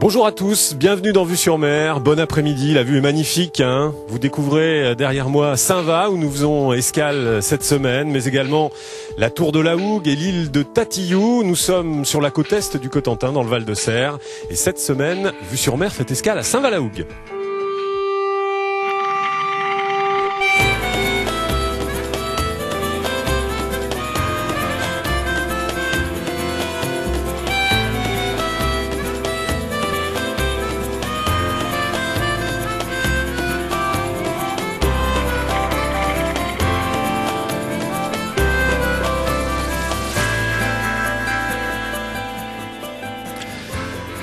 Bonjour à tous, bienvenue dans Vue sur Mer. Bon après-midi, la vue est magnifique. Hein Vous découvrez euh, derrière moi Saint-Va où nous faisons escale euh, cette semaine, mais également la tour de la Hougue et l'île de Tatillou. Nous sommes sur la côte est du Cotentin dans le Val de Serre. Et cette semaine, Vue sur Mer fait escale à Saint-Va-la-Hougue.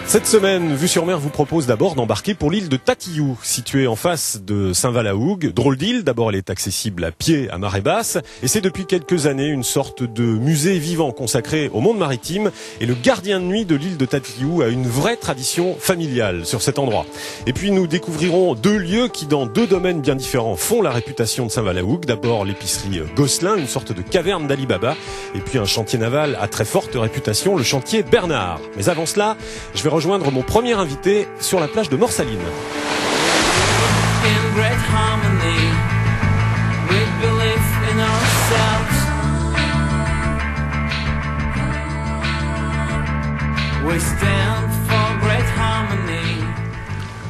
Cette semaine, Vue sur Mer vous propose d'abord d'embarquer pour l'île de Tatillou, située en face de Saint-Val-la-Hougue. Drôle d'île, d'abord elle est accessible à pied à marée basse, et c'est depuis quelques années une sorte de musée vivant consacré au monde maritime, et le gardien de nuit de l'île de Tatillou a une vraie tradition familiale sur cet endroit. Et puis nous découvrirons deux lieux qui dans deux domaines bien différents font la réputation de Saint-Val-la-Hougue. D'abord l'épicerie Gosselin, une sorte de caverne d'Ali Baba, et puis un chantier naval à très forte réputation, le chantier Bernard. Mais avant cela, je vais rejoindre mon premier invité sur la plage de Morsaline.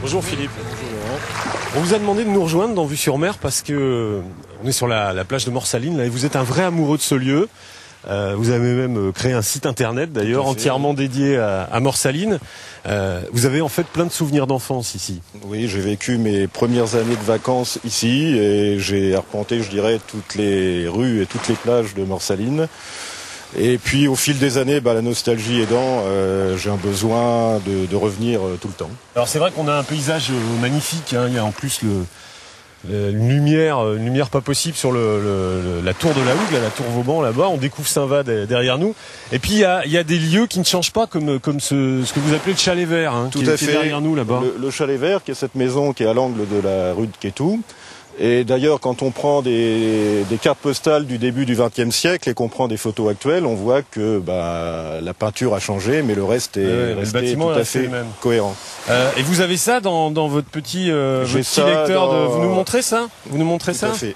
Bonjour Philippe. On vous a demandé de nous rejoindre dans Vue sur Mer parce que on est sur la, la plage de Morsaline là, et vous êtes un vrai amoureux de ce lieu. Euh, vous avez même euh, créé un site internet d'ailleurs entièrement dédié à, à Morsaline. Euh, vous avez en fait plein de souvenirs d'enfance ici. Oui, j'ai vécu mes premières années de vacances ici et j'ai arpenté, je dirais, toutes les rues et toutes les plages de Morsaline. Et puis au fil des années, bah, la nostalgie aidant, euh, j'ai un besoin de, de revenir euh, tout le temps. Alors c'est vrai qu'on a un paysage magnifique. hein. Il y a en plus le, le- une lumière, euh, une lumière pas possible sur le, le- le- la tour de la Hougue, la tour Vauban là-bas. On découvre Saint-Va de- derrière nous. Et puis il y a, il y a des lieux qui ne changent pas, comme, comme ce, ce que vous appelez le chalet vert, hein, Tout qui, est- à qui est fait. derrière nous là-bas. Le, le chalet vert, qui est cette maison qui est à l'angle de la rue de Quétou. Et d'ailleurs, quand on prend des, des cartes postales du début du XXe siècle et qu'on prend des photos actuelles, on voit que bah, la peinture a changé, mais le reste est Ouais, ouais, le resté bâtiment tout à fait même. cohérent. Euh, et vous avez ça dans, dans votre petit, euh, J'ai votre petit ça lecteur de. Vous nous montrez ça? Vous nous montrez Tout ça à fait.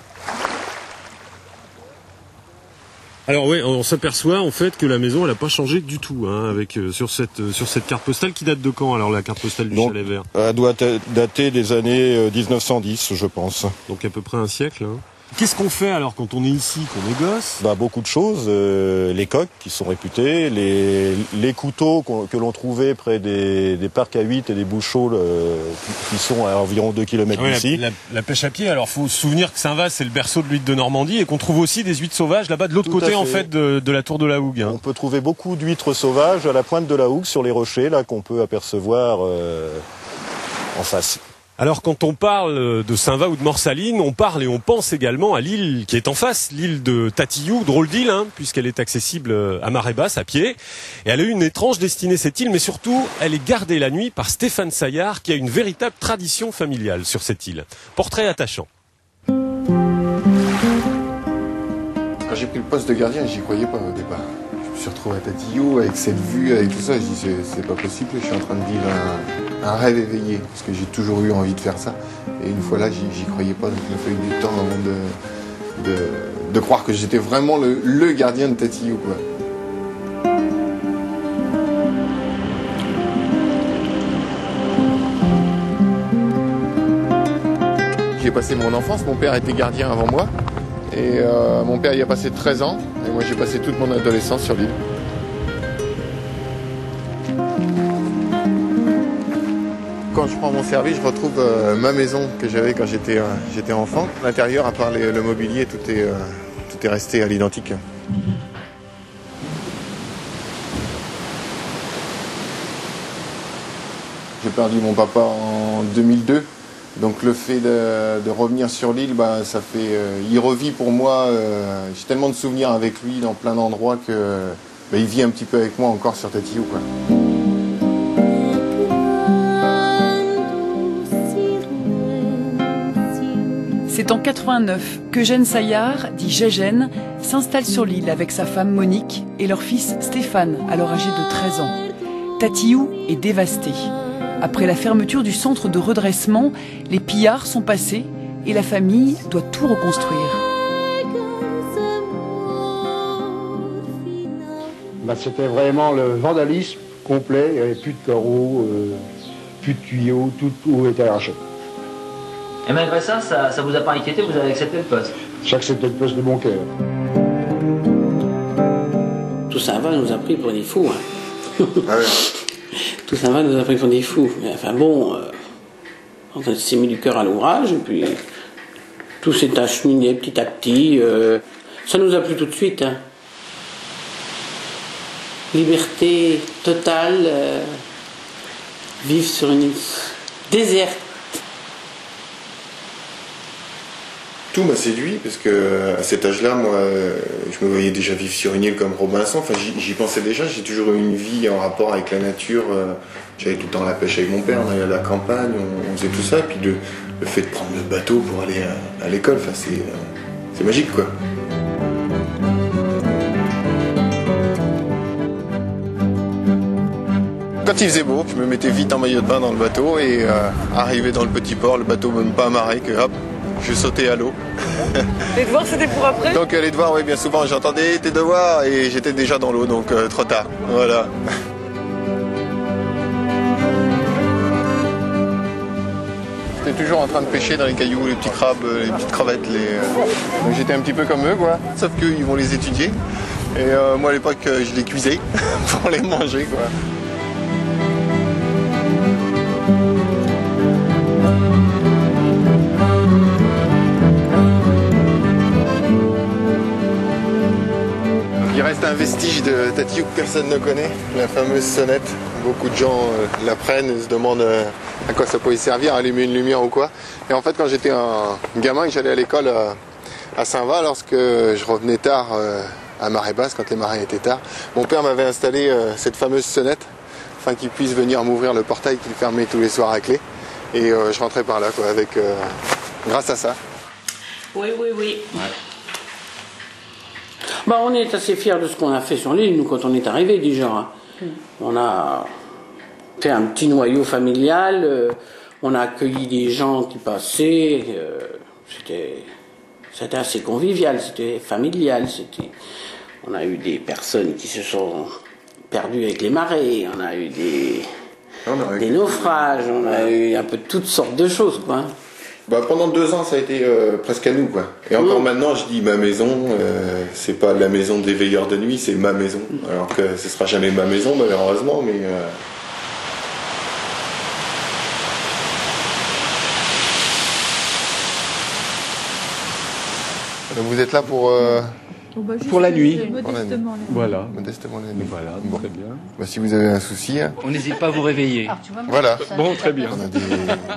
Alors oui, on s'aperçoit en fait que la maison elle a pas changé du tout hein, avec euh, sur cette euh, sur cette carte postale qui date de quand alors la carte postale du Donc, chalet vert? Elle doit t- dater des années euh, 1910, je pense. Donc à peu près un siècle. hein. Qu'est-ce qu'on fait alors quand on est ici, qu'on est gosse Bah, beaucoup de choses. euh, les coques qui sont réputées, les, les couteaux que l'on trouvait près des, des parcs à 8 et des bouchots euh, qui, qui sont à environ 2 km Ouais, d'ici. la, la- la pêche à pied. Alors faut se souvenir que Saint-Va c'est le berceau de l'huître de Normandie et qu'on trouve aussi des huîtres sauvages là-bas de l'autre côté en fait. fait de, de la tour de la Hougue. hein. On peut trouver beaucoup d'huîtres sauvages à la pointe de la Hougue sur les rochers là qu'on peut apercevoir euh, en face. Alors quand on parle de Saint-Va ou de Morsaline, on parle et on pense également à l'île qui est en face, l'île de Tatillou, drôle d'île, hein, puisqu'elle est accessible à marée basse, à pied. Et elle a eu une étrange destinée cette île, mais surtout, elle est gardée la nuit par Stéphane Saillard, qui a une véritable tradition familiale sur cette île. Portrait attachant. Quand j'ai pris le poste de gardien, j'y croyais pas au départ. Je suis retrouvé à Tatillou avec cette vue, avec tout ça. Je dis c'est, pas possible, je suis en train de vivre un, rêve éveillé parce que j'ai toujours eu envie de faire ça. Et une fois là, j'y, croyais pas, donc il a fallu du temps avant de, de, croire que j'étais vraiment le, gardien de Tatillou. Quoi. J'ai passé mon enfance, mon père était gardien avant moi. Et euh, mon père y a passé 13 ans, et moi j'ai passé toute mon adolescence sur l'île. Quand je prends mon service, je retrouve euh, ma maison que j'avais quand j'étais euh, enfant. L'intérieur, à part les- le mobilier, tout est, tout est resté à l'identique. J'ai perdu mon papa en 2002. Donc le fait de, revenir sur l'île, bah, ça fait, euh, il revit pour moi. euh, J'ai tellement de souvenirs avec lui dans plein d'endroits que bah, il vit un petit peu avec moi encore sur Tatillou. C'est en 89 qu'Eugène Saillard, dit Gégène, s'installe sur l'île avec sa femme Monique et leur fils Stéphane, alors âgé de 13 ans. Tatillou est dévasté. Après la fermeture du centre de redressement, les pillards sont passés et la famille doit tout reconstruire. Bah, C'était vraiment le vandalisme complet. Il n'y avait plus de carreaux, euh, plus de tuyaux, tout, tout était arraché. Et malgré ça, ça, ça vous a pas inquiété, vous avez accepté le poste? J'acceptais le poste de mon cœur. Tout ça va nous a pris pour des fous. hein. Ah ouais. Tout ça va nous a pris pour des fous. Mais enfin bon, euh, on s'est mis du cœur à l'ouvrage et puis tout s'est acheminé petit à petit. euh, ça nous a plu tout de suite. hein. Liberté totale, euh, vivre sur une île déserte. Tout m'a séduit parce que à cet âge-là, moi, euh, je me voyais déjà vivre sur une île comme Robinson. Enfin, j'y- pensais déjà. J'ai toujours eu une vie en rapport avec la nature. euh, J'allais tout le temps à la pêche avec mon père. On allait à la campagne, on, faisait tout ça. Et puis le, fait de prendre le bateau pour aller à, l'école, enfin, c'est euh, c'est magique, quoi. Quand il faisait beau, je me mettais vite en maillot de bain dans le bateau et euh, arrivé dans le petit port, le bateau même pas amarré, que hop, je sautais à l'eau. Les devoirs, c'était pour après Donc les devoirs, oui, bien souvent, j'entendais tes devoirs et j'étais déjà dans l'eau, donc euh, trop tard. Voilà. J'étais toujours en train de pêcher dans les cailloux, les petits crabes, euh, les petites crevettes. Les, euh, Donc j'étais un petit peu comme eux, quoi. Sauf qu'eux, ils vont les étudier. Et euh, moi, à l'époque, je les cuisais pour les manger, quoi. Reste un vestige de Tatiou que personne ne connaît, la fameuse sonnette. Beaucoup de gens euh, la prennent et se demandent euh, à quoi ça pouvait servir, allumer une lumière ou quoi. Et en fait, quand j'étais un gamin et que j'allais à l'école euh, à Saint-Va, lorsque je revenais tard euh, à marée basse, quand les marées étaient tard, mon père m'avait installé euh, cette fameuse sonnette afin qu'il puisse venir m'ouvrir le portail qu'il fermait tous les soirs à clé. Et euh, je rentrais par là, quoi, avec, euh, grâce à ça. Oui, oui, oui. Bah, on est assez fiers de ce qu'on a fait sur l'île, nous, quand on est arrivé déjà. hein. On a fait un petit noyau familial, euh, on a accueilli des gens qui passaient, euh, c'était, c'était assez convivial, c'était familial, c'était, on a eu des personnes qui se sont perdues avec les marées, on a eu des, On a eu- des naufrages, on a eu un peu toutes sortes de choses, quoi. Bah, pendant deux ans, ça a été euh, presque à nous, quoi. Et encore Mm. maintenant, je dis ma maison, euh, c'est pas la maison des veilleurs de nuit, c'est ma maison. Alors que ce sera jamais ma maison, malheureusement, mais. euh, vous êtes là pour euh, Pour la nuit. modestement Voilà. modestement la nuit. Voilà, Bon. très bien. Bah, si vous avez un souci, hein, On n'hésite pas à vous réveiller. voilà. Bon, très bien. On a des,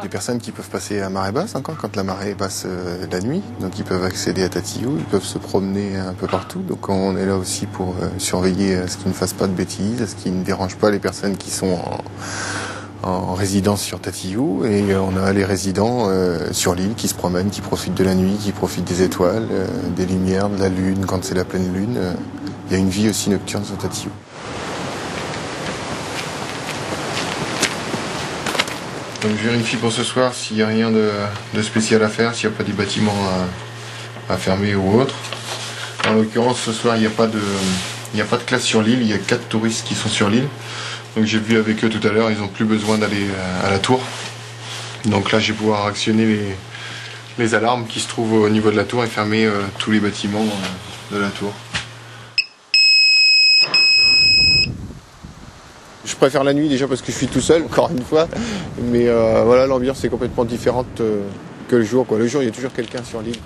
des personnes qui peuvent passer à marée basse encore quand la marée est basse euh, la nuit. Donc ils peuvent accéder à Tatillou, ils peuvent se promener un peu partout. Donc on est là aussi pour euh, surveiller à ce qu'ils ne fassent pas de bêtises, à ce qu'ils ne dérangent pas les personnes qui sont en, en résidence sur Tatillou. Et euh, on a les résidents euh, sur l'île qui se promènent, qui profitent de la nuit, qui profitent des étoiles, euh, des lumières, de la lune quand c'est la pleine lune. Il y a une vie aussi nocturne sur Tatillou. Donc je vérifie pour ce soir s'il n'y a rien de, spécial à faire, s'il n'y a pas des bâtiments à, fermer ou autre. En l'occurrence, ce soir, il n'y a pas de, a pas de classe sur l'île, il y a quatre touristes qui sont sur l'île. Donc j'ai vu avec eux tout à l'heure, ils n'ont plus besoin d'aller euh, à la tour. Donc là, je vais pouvoir actionner les, alarmes qui se trouvent au niveau de la tour et fermer euh, tous les bâtiments euh, de la tour. Je préfère la nuit déjà parce que je suis tout seul, encore une fois. Mais voilà, l'ambiance est complètement différente que le jour. Le jour, il y a toujours quelqu'un sur l'île.